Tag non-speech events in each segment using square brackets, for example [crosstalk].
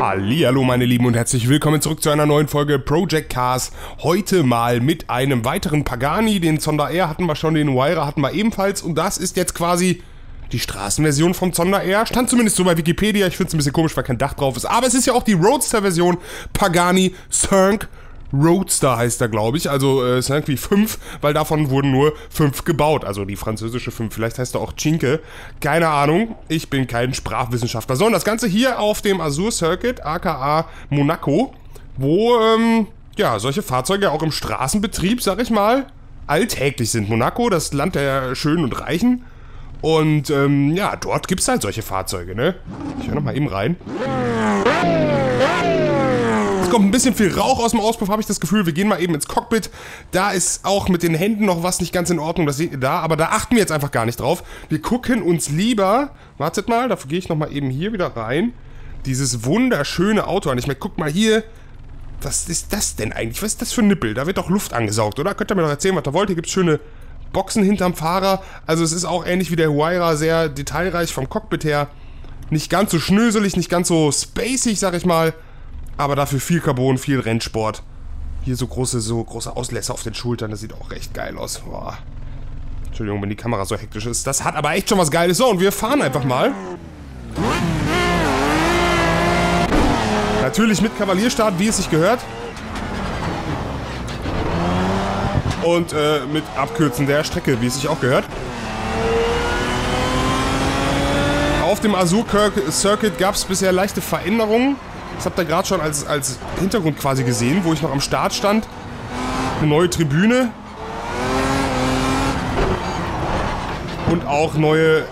Hallo meine Lieben und herzlich willkommen zurück zu einer neuen Folge Project Cars. Heute mal mit einem weiteren Pagani, den Zonda Air hatten wir schon, den Huayra hatten wir ebenfalls und das ist jetzt quasi die Straßenversion vom Zonda Air. Stand zumindest so bei Wikipedia, ich finde es ein bisschen komisch, weil kein Dach drauf ist, aber es ist ja auch die Roadster-Version Pagani Cernk Roadster heißt er, glaube ich. Also äh, sind irgendwie fünf, weil davon wurden nur fünf gebaut. Also die französische fünf. Vielleicht heißt er auch Chinke. Keine Ahnung. Ich bin kein Sprachwissenschaftler. So, und das Ganze hier auf dem Azur Circuit, aka Monaco, wo ähm, ja solche Fahrzeuge auch im Straßenbetrieb, sag ich mal, alltäglich sind. Monaco, das Land der Schönen und Reichen. Und ähm, ja, dort gibt es halt solche Fahrzeuge, ne? Ich höre nochmal eben rein kommt ein bisschen viel Rauch aus dem Auspuff, habe ich das Gefühl. Wir gehen mal eben ins Cockpit. Da ist auch mit den Händen noch was nicht ganz in Ordnung, das seht ihr da. Aber da achten wir jetzt einfach gar nicht drauf. Wir gucken uns lieber, wartet mal, dafür gehe ich nochmal eben hier wieder rein, dieses wunderschöne Auto an. Ich meine, guck mal hier, was ist das denn eigentlich? Was ist das für ein Nippel? Da wird doch Luft angesaugt, oder? Könnt ihr mir doch erzählen, was da wollt? Hier gibt es schöne Boxen hinterm Fahrer. Also es ist auch ähnlich wie der Huayra, sehr detailreich vom Cockpit her. Nicht ganz so schnöselig, nicht ganz so spacig, sag ich mal aber dafür viel Carbon, viel Rennsport. Hier so große, so große Auslässe auf den Schultern, das sieht auch echt geil aus. Boah. Entschuldigung, wenn die Kamera so hektisch ist. Das hat aber echt schon was Geiles. So, und wir fahren einfach mal. Natürlich mit Kavalierstart, wie es sich gehört. Und äh, mit Abkürzen der Strecke, wie es sich auch gehört. Auf dem Azur Circuit gab es bisher leichte Veränderungen. Das habt ihr gerade schon als, als Hintergrund quasi gesehen, wo ich noch am Start stand. Eine neue Tribüne. Und auch neue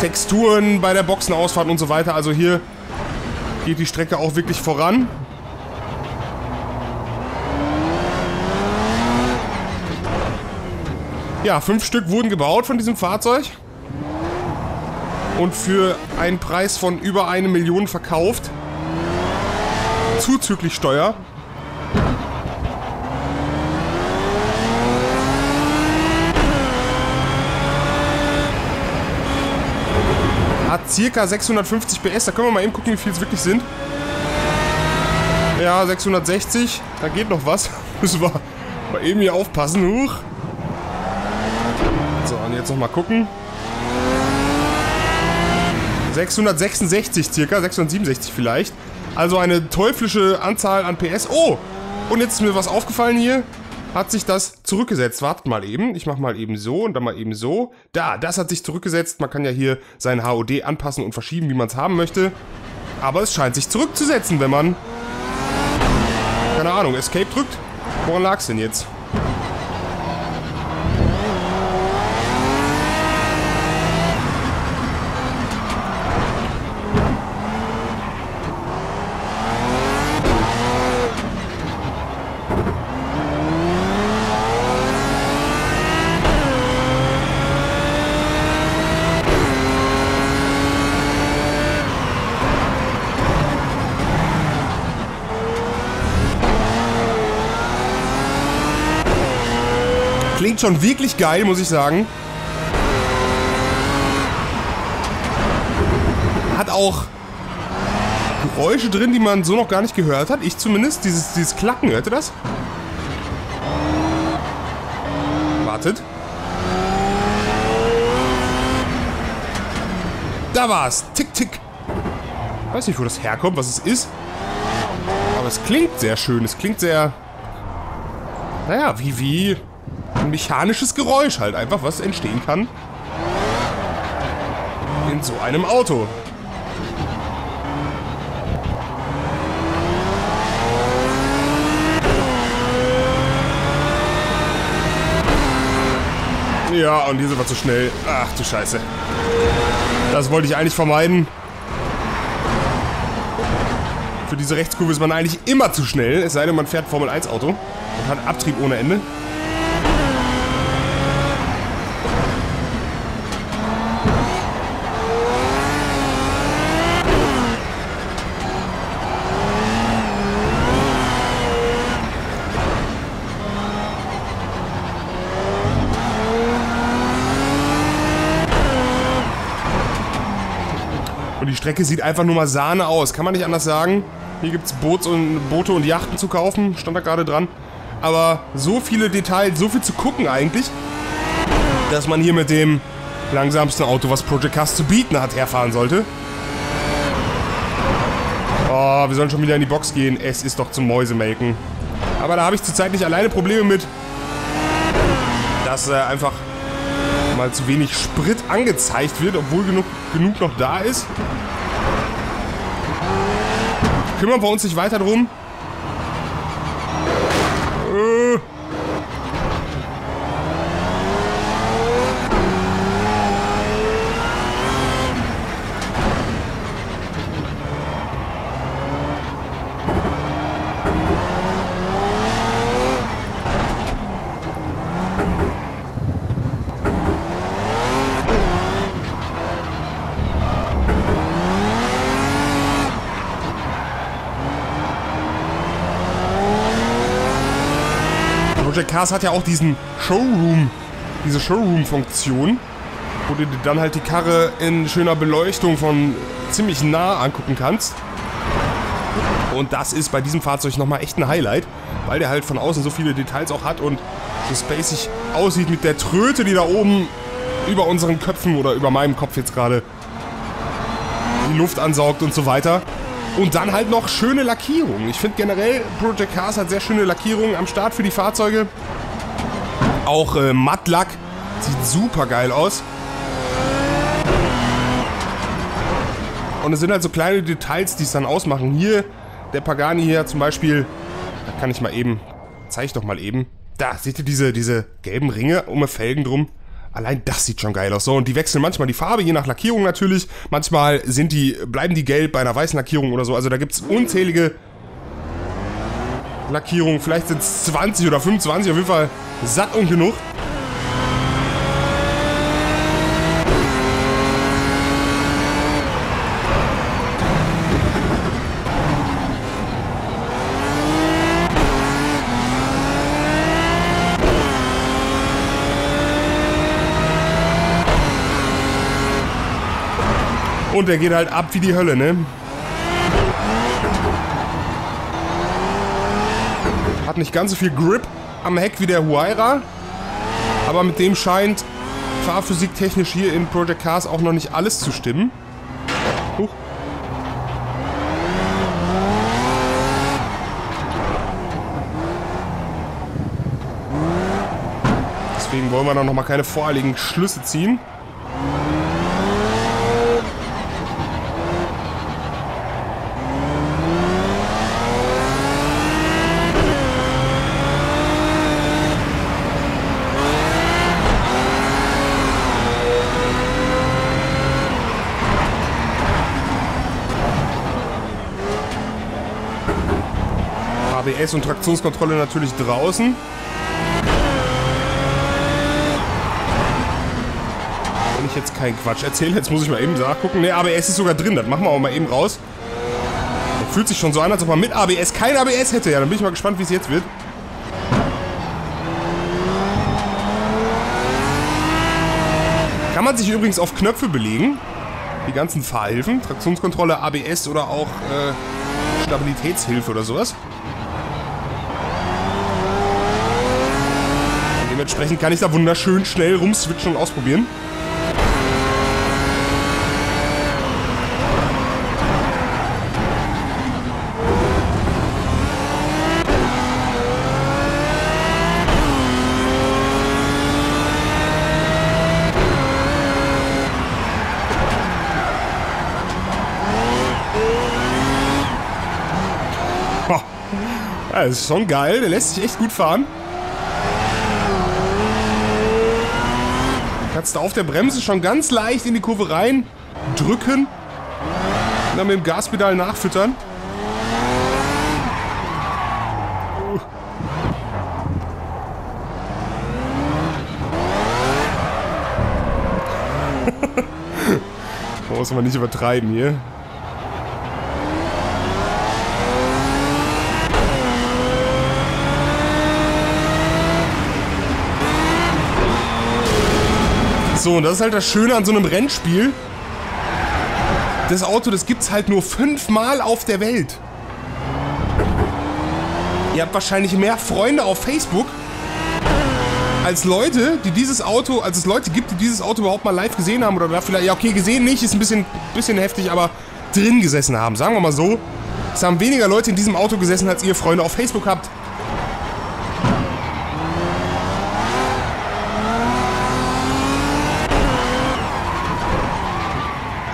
Texturen bei der Boxenausfahrt und so weiter. Also hier geht die Strecke auch wirklich voran. Ja, fünf Stück wurden gebaut von diesem Fahrzeug und für einen Preis von über eine Million verkauft. Zuzüglich Steuer. Hat circa 650 PS. Da können wir mal eben gucken, wie viel es wirklich sind. Ja, 660. Da geht noch was. [laughs] Müssen wir mal eben hier aufpassen. Huch. So, und jetzt noch mal gucken. 666 circa, 667 vielleicht. Also eine teuflische Anzahl an PS. Oh! Und jetzt ist mir was aufgefallen hier. Hat sich das zurückgesetzt. Wartet mal eben. Ich mache mal eben so und dann mal eben so. Da, das hat sich zurückgesetzt. Man kann ja hier sein HOD anpassen und verschieben, wie man es haben möchte. Aber es scheint sich zurückzusetzen, wenn man... Keine Ahnung, Escape drückt. Woran lag es denn jetzt? Klingt schon wirklich geil, muss ich sagen. Hat auch Geräusche drin, die man so noch gar nicht gehört hat. Ich zumindest. Dieses, dieses Klacken, hört ihr das? Wartet. Da war's. Tick, tick. Weiß nicht, wo das herkommt, was es ist. Aber es klingt sehr schön. Es klingt sehr... Naja, wie, wie ein mechanisches Geräusch halt einfach, was entstehen kann in so einem Auto. Ja, und sind wir zu schnell. Ach du Scheiße. Das wollte ich eigentlich vermeiden. Für diese Rechtskurve ist man eigentlich immer zu schnell, es sei denn, man fährt Formel 1 Auto und hat Abtrieb ohne Ende. Strecke sieht einfach nur mal Sahne aus. Kann man nicht anders sagen. Hier gibt es Boote und Yachten zu kaufen. Stand da gerade dran. Aber so viele Details, so viel zu gucken eigentlich, dass man hier mit dem langsamsten Auto, was Project Cars zu bieten hat, herfahren sollte. Oh, wir sollen schon wieder in die Box gehen. Es ist doch zum Mäusemelken. Aber da habe ich zurzeit nicht alleine Probleme mit, dass äh, einfach mal zu wenig Sprit angezeigt wird, obwohl genug, genug noch da ist. Kümmern wir uns nicht weiter drum. Äh. Cars hat ja auch diesen Showroom, diese Showroom-Funktion, wo du dir dann halt die Karre in schöner Beleuchtung von ziemlich nah angucken kannst. Und das ist bei diesem Fahrzeug nochmal echt ein Highlight, weil der halt von außen so viele Details auch hat und so spacig aussieht mit der Tröte, die da oben über unseren Köpfen oder über meinem Kopf jetzt gerade die Luft ansaugt und so weiter. Und dann halt noch schöne Lackierungen. Ich finde generell, Project Cars hat sehr schöne Lackierungen am Start für die Fahrzeuge. Auch äh, Mattlack sieht super geil aus. Und es sind halt so kleine Details, die es dann ausmachen. Hier, der Pagani hier zum Beispiel, da kann ich mal eben, zeige ich doch mal eben. Da, seht ihr diese, diese gelben Ringe um Felgen drum? Allein das sieht schon geil aus. So, und die wechseln manchmal die Farbe, je nach Lackierung natürlich. Manchmal sind die, bleiben die gelb bei einer weißen Lackierung oder so. Also da gibt es unzählige Lackierungen. Vielleicht sind es 20 oder 25, auf jeden Fall satt und genug. Und der geht halt ab wie die Hölle, ne? Hat nicht ganz so viel Grip am Heck wie der Huayra. Aber mit dem scheint fahrphysiktechnisch hier in Project Cars auch noch nicht alles zu stimmen. Huch. Deswegen wollen wir da noch mal keine voreiligen Schlüsse ziehen. ABS und Traktionskontrolle natürlich draußen. Wenn ich jetzt keinen Quatsch erzähle, jetzt muss ich mal eben nachgucken. Ne, ABS ist sogar drin, das machen wir auch mal eben raus. Das fühlt sich schon so an, als ob man mit ABS kein ABS hätte. Ja, dann bin ich mal gespannt, wie es jetzt wird. Kann man sich übrigens auf Knöpfe belegen. Die ganzen Fahrhilfen. Traktionskontrolle, ABS oder auch äh, Stabilitätshilfe oder sowas. Dementsprechend kann ich da wunderschön schnell rumswitchen und ausprobieren. Das ist schon geil, der lässt sich echt gut fahren. Du auf der Bremse schon ganz leicht in die Kurve rein drücken und dann mit dem Gaspedal nachfüttern. [laughs] Muss man nicht übertreiben hier. So, und das ist halt das Schöne an so einem Rennspiel. Das Auto, das gibt's halt nur fünfmal auf der Welt. Ihr habt wahrscheinlich mehr Freunde auf Facebook als Leute, die dieses Auto, als es Leute gibt, die dieses Auto überhaupt mal live gesehen haben oder vielleicht, ja okay, gesehen nicht, ist ein bisschen, bisschen heftig, aber drin gesessen haben. Sagen wir mal so. Es haben weniger Leute in diesem Auto gesessen, als ihr Freunde auf Facebook habt.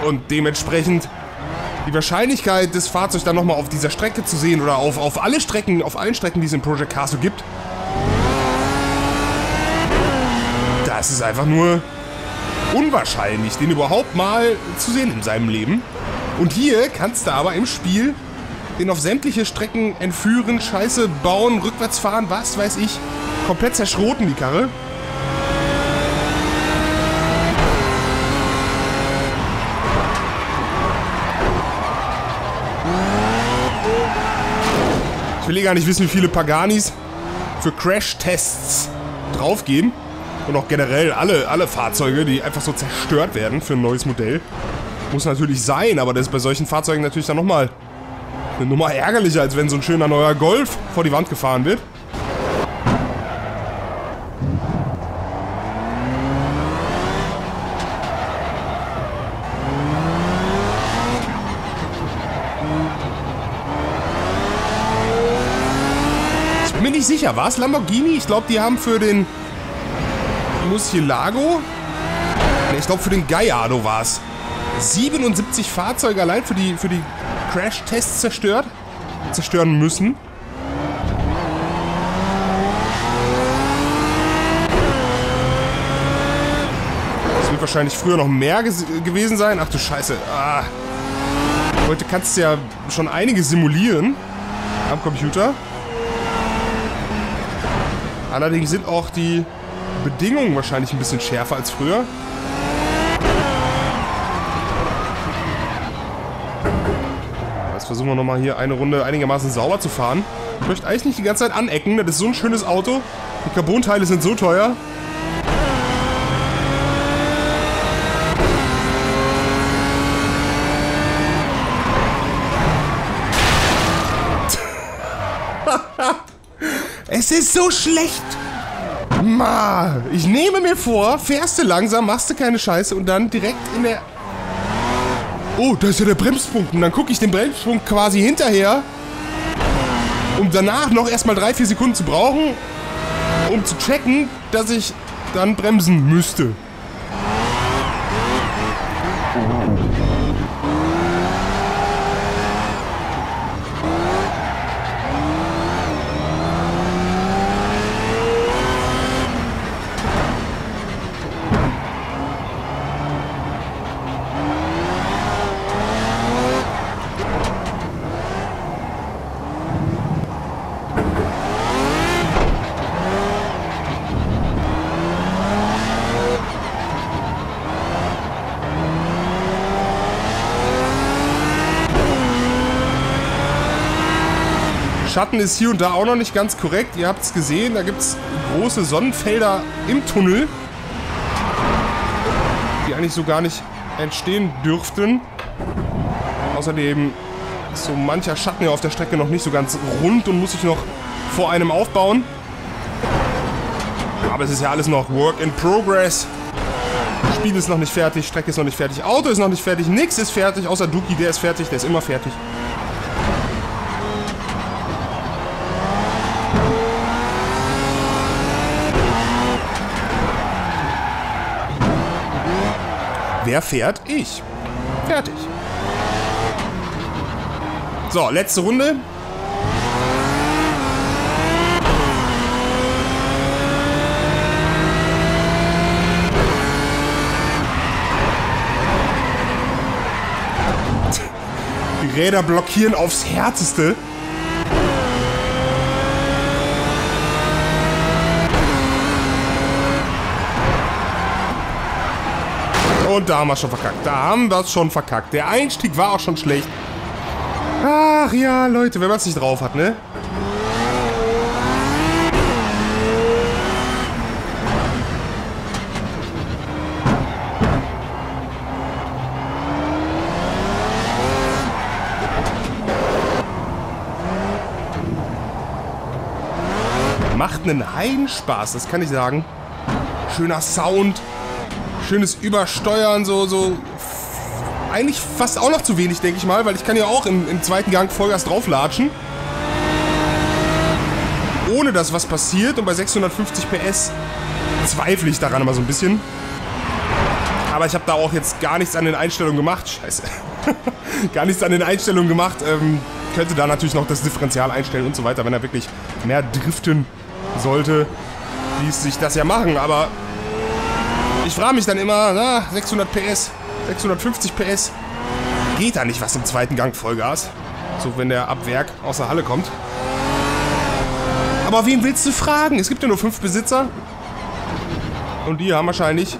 Und dementsprechend die Wahrscheinlichkeit, das Fahrzeug dann nochmal auf dieser Strecke zu sehen oder auf, auf alle Strecken, auf allen Strecken, die es in Project so gibt, das ist einfach nur unwahrscheinlich, den überhaupt mal zu sehen in seinem Leben. Und hier kannst du aber im Spiel den auf sämtliche Strecken entführen, Scheiße bauen, rückwärts fahren, was weiß ich. Komplett zerschroten die Karre. Will eh gar nicht wissen, wie viele Paganis für Crash-Tests draufgehen. Und auch generell alle, alle Fahrzeuge, die einfach so zerstört werden für ein neues Modell. Muss natürlich sein, aber das ist bei solchen Fahrzeugen natürlich dann nochmal eine Nummer ärgerlicher, als wenn so ein schöner neuer Golf vor die Wand gefahren wird. Nicht sicher, war es Lamborghini? Ich glaube, die haben für den Murcielago? Ne, ich glaube für den Gallardo war es. 77 Fahrzeuge allein für die, für die Crash-Tests zerstört. Zerstören müssen. Das wird wahrscheinlich früher noch mehr gewesen sein. Ach du Scheiße. Ah. Heute kannst du ja schon einige simulieren am Computer. Allerdings sind auch die Bedingungen wahrscheinlich ein bisschen schärfer als früher. Jetzt versuchen wir nochmal hier eine Runde einigermaßen sauber zu fahren. Ich möchte eigentlich nicht die ganze Zeit anecken. Das ist so ein schönes Auto. Die Carbon-Teile sind so teuer. Es ist so schlecht. Ma, ich nehme mir vor, fährst du langsam, machst du keine Scheiße und dann direkt in der... Oh, da ist ja der Bremspunkt. Und dann gucke ich den Bremspunkt quasi hinterher, um danach noch erstmal drei, vier Sekunden zu brauchen, um zu checken, dass ich dann bremsen müsste. Schatten ist hier und da auch noch nicht ganz korrekt. Ihr habt es gesehen, da gibt es große Sonnenfelder im Tunnel, die eigentlich so gar nicht entstehen dürften. Außerdem ist so mancher Schatten auf der Strecke noch nicht so ganz rund und muss sich noch vor einem aufbauen. Aber es ist ja alles noch Work in Progress. Spiel ist noch nicht fertig, Strecke ist noch nicht fertig, Auto ist noch nicht fertig, nichts ist fertig, außer Duki, der ist fertig, der ist immer fertig. Wer fährt? Ich. Fertig. So, letzte Runde. Die Räder blockieren aufs Härteste. Und da haben wir schon verkackt. Da haben wir es schon verkackt. Der Einstieg war auch schon schlecht. Ach ja, Leute, wenn man es nicht drauf hat, ne? Macht einen Heidenspaß, das kann ich sagen. Schöner Sound schönes Übersteuern, so, so. Eigentlich fast auch noch zu wenig, denke ich mal, weil ich kann ja auch im, im zweiten Gang Vollgas drauflatschen. Ohne dass was passiert und bei 650 PS zweifle ich daran immer so ein bisschen. Aber ich habe da auch jetzt gar nichts an den Einstellungen gemacht. Scheiße. [laughs] gar nichts an den Einstellungen gemacht. Ähm, könnte da natürlich noch das Differential einstellen und so weiter, wenn er wirklich mehr driften sollte, ließ sich das ja machen. Aber ich frage mich dann immer, na, 600 PS, 650 PS, geht da nicht was im zweiten Gang Vollgas? So, wenn der ab Werk aus der Halle kommt. Aber wen willst du fragen? Es gibt ja nur fünf Besitzer. Und die haben wahrscheinlich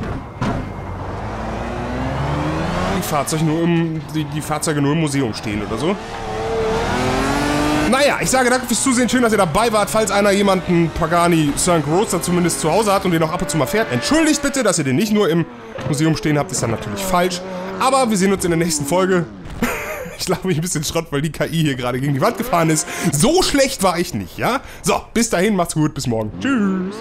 die Fahrzeuge nur im, die, die Fahrzeuge nur im Museum stehen oder so. Naja, ich sage danke fürs Zusehen. Schön, dass ihr dabei wart. Falls einer jemanden Pagani Sunk Roadster zumindest zu Hause hat und den auch ab und zu mal fährt, entschuldigt bitte, dass ihr den nicht nur im Museum stehen habt. Ist dann natürlich falsch. Aber wir sehen uns in der nächsten Folge. [laughs] Ich lache mich ein bisschen Schrott, weil die KI hier gerade gegen die Wand gefahren ist. So schlecht war ich nicht, ja? So, bis dahin, macht's gut, bis morgen. Tschüss.